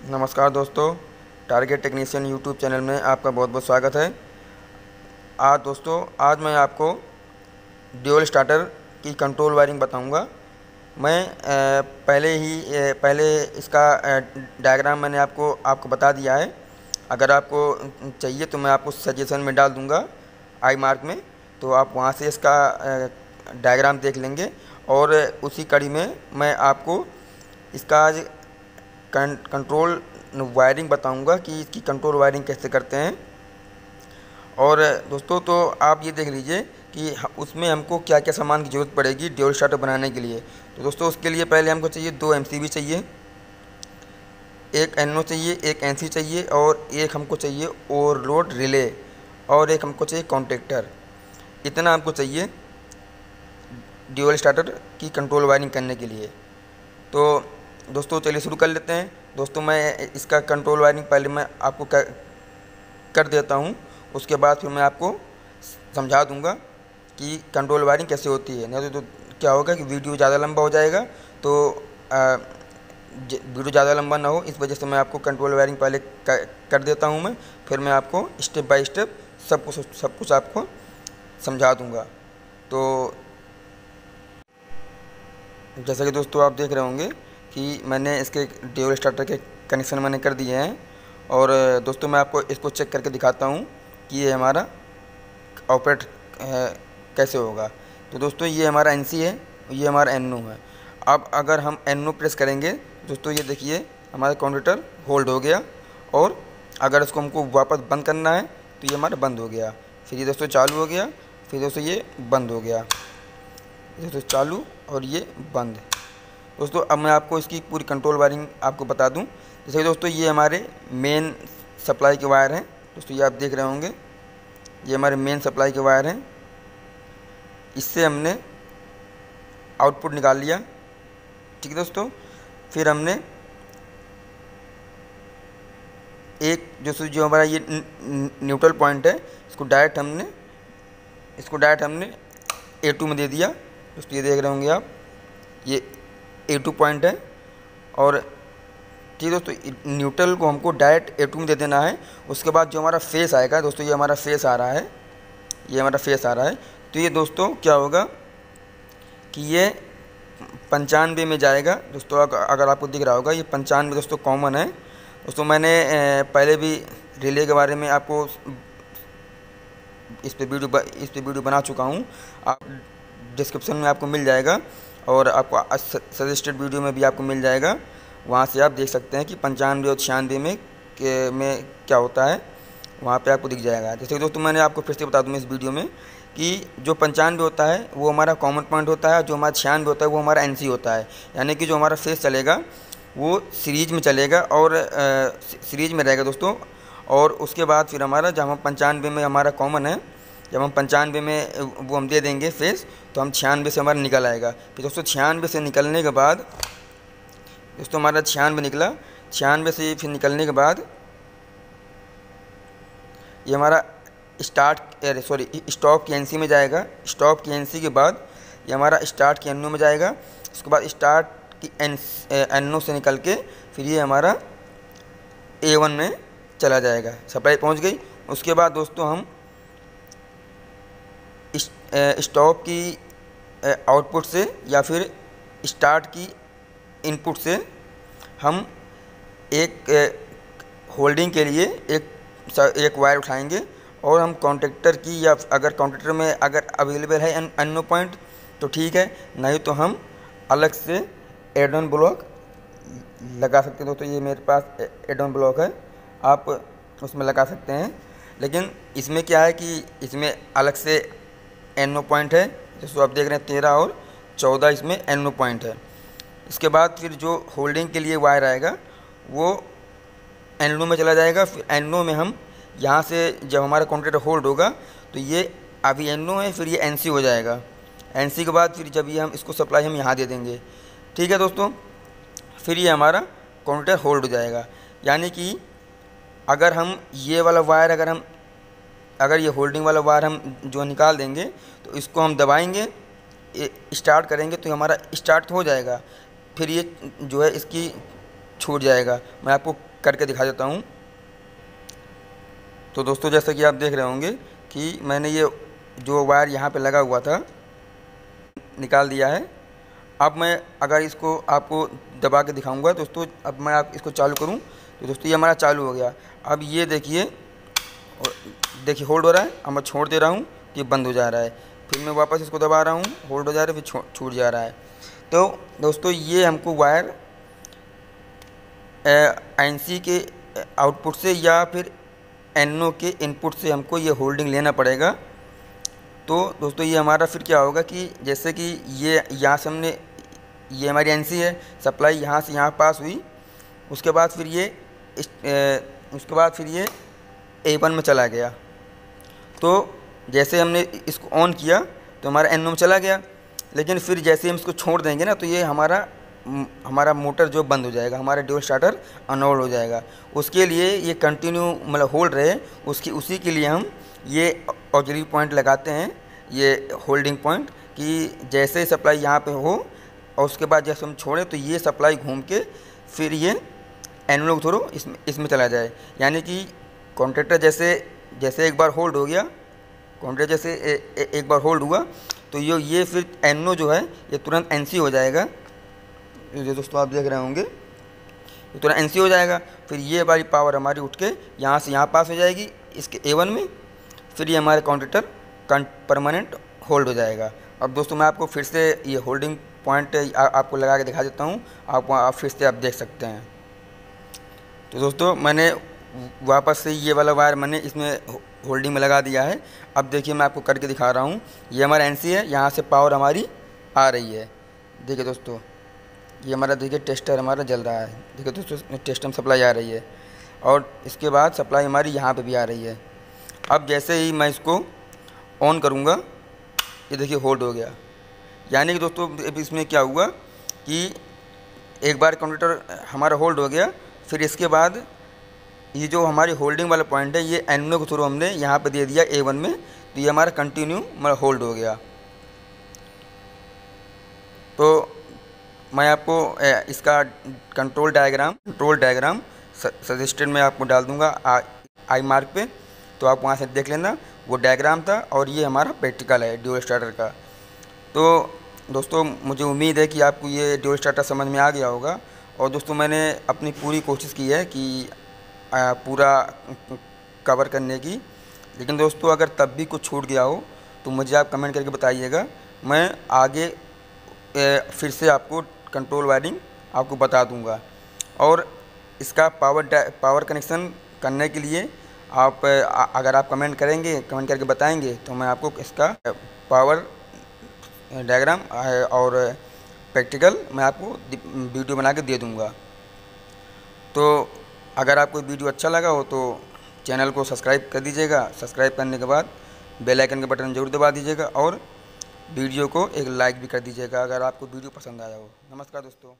नमस्कार दोस्तों target technician YouTube channel में आपका बहुत बहुत स्वागत है। आज दोस्तों, आज मैं आपको ड्यूल स्टार्टर की कंट्रोल वायरिंग बताऊँगा। मैं पहले ही पहले इसका डायग्राम मैंने आपको आपको बता दिया है। अगर आपको चाहिए तो मैं आपको सजेशन में डाल दूँगा आई मार्क में। तो आप वहाँ से इसका डायग्राम देख लेंगे और उसी कड़ी में मैं आपको इसका कंट्रोल वायरिंग बताऊँगा कि इसकी कंट्रोल वायरिंग कैसे करते हैं। और दोस्तों तो आप ये देख लीजिए कि उसमें हमको क्या क्या सामान की ज़रूरत पड़ेगी ड्यूल स्टार्टर बनाने के लिए। तो दोस्तों, उसके लिए पहले हमको चाहिए दो एमसीबी चाहिए, एक एनओ चाहिए, एक एनसी चाहिए और एक हमको चाहिए ओवरलोड रिले और एक हमको चाहिए कॉन्टेक्टर इतना हमको चाहिए ड्यूअल स्टार्टर की कंट्रोल वायरिंग करने के लिए। तो दोस्तों चलिए शुरू कर लेते हैं। दोस्तों मैं इसका कंट्रोल वायरिंग पहले मैं आपको कर, कर देता हूँ। उसके बाद फिर मैं आपको समझा दूँगा कि कंट्रोल वायरिंग कैसे होती है। नहीं तो, तो क्या होगा कि वीडियो ज़्यादा लंबा हो जाएगा तो वीडियो ज़्यादा लंबा ना हो इस वजह से मैं आपको कंट्रोल वायरिंग पहले कर, कर देता हूँ मैं। फिर मैं आपको स्टेप बाय स्टेप सब कुछ सब कुछ आपको समझा दूँगा। तो जैसा कि दोस्तों आप देख रहे होंगे कि मैंने इसके ड्यूल स्टार्टर के कनेक्शन मैंने कर दिए हैं। और दोस्तों, मैं आपको इसको चेक करके दिखाता हूँ कि ये हमारा ऑपरेट कैसे होगा। तो दोस्तों, ये हमारा एनसी है, ये हमारा एनओ है। अब अगर हम एनओ प्रेस करेंगे, दोस्तों, ये देखिए, हमारा कंप्यूटर होल्ड हो गया। और अगर इसको हमको वापस बंद करना है तो ये हमारा बंद हो गया। फिर ये दोस्तों चालू हो गया, फिर दोस्तों ये बंद हो गया। दोस्तों चालू और ये बंद। दोस्तों, अब मैं आपको इसकी पूरी कंट्रोल वायरिंग आपको बता दूँ। जैसे दोस्तों, ये हमारे मेन सप्लाई के वायर हैं। दोस्तों, ये आप देख रहे होंगे, ये हमारे मेन सप्लाई के वायर हैं। इससे हमने आउटपुट निकाल लिया। ठीक है दोस्तों? फिर हमने एक, जो जो हमारा ये न्यूट्रल पॉइंट है, इसको डायरेक्ट हमने, इसको डायरेक्ट हमने ए टू में दे दिया। दोस्तों, ये देख रहे होंगे आप, ये ए टू पॉइंट है। और ठीक है दोस्तों न्यूट्रल को हमको डायरेक्ट ए टू में दे देना है। उसके बाद जो हमारा फेस आएगा, दोस्तों, ये हमारा फेस आ रहा है। ये हमारा फेस आ रहा है। तो ये दोस्तों, क्या होगा कि ये पंचानवे में जाएगा। दोस्तों अगर आपको दिख रहा होगा, ये पंचानवे दोस्तों कॉमन है। दोस्तों, मैंने पहले भी रिले के बारे में आपको इस पर वीडियो इस पर वीडियो बना चुका हूँ। आप डिस्क्रिप्शन में आपको मिल जाएगा। और आपको सजेस्टेड वीडियो में भी आपको मिल जाएगा। वहाँ से आप देख सकते हैं कि पंचानवे और छियानवे में के, में क्या होता है, वहाँ पे आपको दिख जाएगा। जैसे दोस्तों, मैंने आपको फिर से बता दूँ इस वीडियो में कि जो पंचानवे होता है, वो हमारा कॉमन पॉइंट होता है, जो हमारा छियानवे होता है, वो हमारा एनसी होता है। यानी कि जो हमारा फेस चलेगा, वो सीरीज़ में चलेगा और सीरीज़ में रहेगा दोस्तों। और उसके बाद फिर हमारा जहाँ पंचानवे में हमारा कॉमन है जब हम पंचानवे में, वो हम दे देंगे फेस तो हम छियानवे से हमारा निकल आएगा। फिर दोस्तों, छियानवे से निकलने के बाद, दोस्तों हमारा छियानवे निकला। छियानवे से फिर निकलने के बाद, ये हमारा स्टार्ट सॉरी, स्टॉप की एनसी में जाएगा। स्टॉप की एनसी के बाद, ये हमारा स्टार्ट की एनओ में जाएगा। उसके बाद स्टार्ट की एन एन से निकल के, फिर ये हमारा ए वन में चला जाएगा। सप्लाई पहुँच गई। उसके बाद दोस्तों हम स्टॉप की आउटपुट से या फिर स्टार्ट की इनपुट से हम एक होल्डिंग के लिए एक एक वायर उठाएँगे और हम कॉन्ट्रेक्टर की या अगर कॉन्ट्रेक्टर में अगर अवेलेबल है अन्नो पॉइंट तो ठीक है। नहीं तो हम अलग से एडन ब्लॉक लगा सकते हैं। दोस्तों, ये मेरे पास एडन ब्लॉक है। आप उसमें लगा सकते हैं। लेकिन इसमें क्या है कि इसमें अलग से एनो पॉइंट है, जैसे आप देख रहे हैं तेरह और चौदह इसमें एनो पॉइंट है। इसके बाद फिर जो होल्डिंग के लिए वायर आएगा, वो एनो में चला जाएगा, फिर एनो में हम यहाँ से जब हमारा कॉन्ट्रेक्टर होल्ड होगा तो ये अभी एनो है, फिर ये एनसी हो जाएगा। एनसी के बाद फिर जब ये हम इसको सप्लाई हम यहाँ दे देंगे। ठीक है दोस्तों? फिर ये हमारा कॉन्ट्रेक्टर होल्ड हो जाएगा। यानी कि अगर हम ये वाला वायर अगर हम अगर ये होल्डिंग वाला वायर हम जो निकाल देंगे तो इसको हम दबाएँगे स्टार्ट करेंगे तो हमारा स्टार्ट हो जाएगा। फिर ये जो है इसकी छूट जाएगा। मैं आपको करके दिखा देता हूँ। तो दोस्तों, जैसा कि आप देख रहे होंगे कि मैंने ये जो वायर यहाँ पे लगा हुआ था, निकाल दिया है। अब मैं अगर इसको आपको दबा के दिखाऊँगा, दोस्तों, अब मैं आप इसको चालू करूँ। तो दोस्तों, ये हमारा चालू हो गया। अब ये देखिए देखिए होल्ड हो रहा है। अब मैं छोड़ दे रहा हूँ कि बंद हो जा रहा है। फिर मैं वापस इसको दबा रहा हूँ। होल्ड हो जा रहा है, फिर छूट जा रहा है। तो दोस्तों, ये हमको वायर एनसी के आउटपुट से या फिर एनओ के इनपुट से हमको ये होल्डिंग लेना पड़ेगा। तो दोस्तों, ये हमारा फिर क्या होगा कि जैसे कि ये, यहाँ से हमने, ये हमारी एन है सप्लाई यहाँ से यहाँ पास हुई। उसके बाद फिर ये उसके बाद फिर ये ए वन में चला गया। तो जैसे हमने इसको ऑन किया तो हमारा एन में चला गया। लेकिन फिर जैसे हम इसको छोड़ देंगे ना तो ये हमारा हमारा मोटर जो बंद हो जाएगा, हमारा ड्यूल स्टार्टर अनहोल्ड हो जाएगा। उसके लिए ये कंटिन्यू मतलब होल्ड रहे। उसकी, उसी के लिए हम ये ऑक्सिलरी पॉइंट लगाते हैं, ये होल्डिंग पॉइंट कि जैसे सप्लाई यहाँ पे हो, और उसके बाद जैसे हम छोड़ें तो ये सप्लाई घूम के फिर ये एनवलॉप थ्रू इसमें इसमें चला जाए। यानी कि कॉन्ट्रेक्टर जैसे जैसे एक बार होल्ड हो गया कॉन्ट्रेक्टर जैसे ए, ए, एक बार होल्ड हुआ तो ये ये फिर एनो जो है ये तुरंत एनसी हो जाएगा। जो दोस्तों आप देख रहे होंगे ये तुरंत एनसी हो जाएगा। फिर ये वाली पावर हमारी उठ के यहाँ से यहाँ पास हो जाएगी इसके ए में। फिर ये हमारे काउंटेटर परमानेंट होल्ड हो जाएगा। अब दोस्तों मैं आपको फिर से ये होल्डिंग पॉइंट आपको लगा के दिखा देता हूँ आप आप फिर से आप देख सकते हैं। तो दोस्तों मैंने वापस से ये वाला वायर मैंने इसमें होल्डिंग में लगा दिया है। अब देखिए मैं आपको करके दिखा रहा हूँ। ये हमारा एनसी है, यहाँ से पावर हमारी आ रही है। देखिए दोस्तों, ये हमारा देखिए टेस्टर हमारा जल रहा है। देखिए दोस्तों टेस्टर में सप्लाई आ रही है। और इसके बाद सप्लाई हमारी यहाँ पे भी आ रही है। अब जैसे ही मैं इसको ऑन करूँगा, ये देखिए होल्ड हो गया। यानी कि दोस्तों इसमें क्या हुआ कि एक बार कंप्यूटर हमारा होल्ड हो गया, फिर इसके बाद ये जो हमारी होल्डिंग वाला पॉइंट है, ये एन के थ्रू हमने यहाँ पर दे दिया ए वन में तो ये हमारा कंटिन्यू होल्ड हो गया। तो मैं आपको इसका control diagram control diagram suggested में आपको डाल दूँगा आई मार्क पे तो आप वहाँ से देख लेना, वो डायग्राम था और ये हमारा प्रैक्टिकल है ड्यूल स्टार्टर का। तो दोस्तों, मुझे उम्मीद है कि आपको ये ड्यूल स्टार्टर समझ में आ गया होगा, और दोस्तों, मैंने अपनी पूरी कोशिश की है कि पूरा कवर करने की। लेकिन दोस्तों, अगर तब भी कुछ छूट गया हो तो मुझे आप कमेंट करके बताइएगा। मैं आगे फिर से आपको कंट्रोल वायरिंग आपको बता दूँगा। और इसका पावर पावर कनेक्शन करने के लिए आप अगर आप कमेंट करेंगे कमेंट करके बताएँगे तो मैं आपको इसका पावर डायग्राम और प्रैक्टिकल मैं आपको वीडियो बना के दे दूँगा। तो अगर आपको वीडियो अच्छा लगा हो तो चैनल को सब्सक्राइब कर दीजिएगा। सब्सक्राइब करने के बाद बेल आइकन का बटन ज़रूर दबा दीजिएगा और वीडियो को एक लाइक भी कर दीजिएगा अगर आपको वीडियो पसंद आया हो। नमस्कार दोस्तों।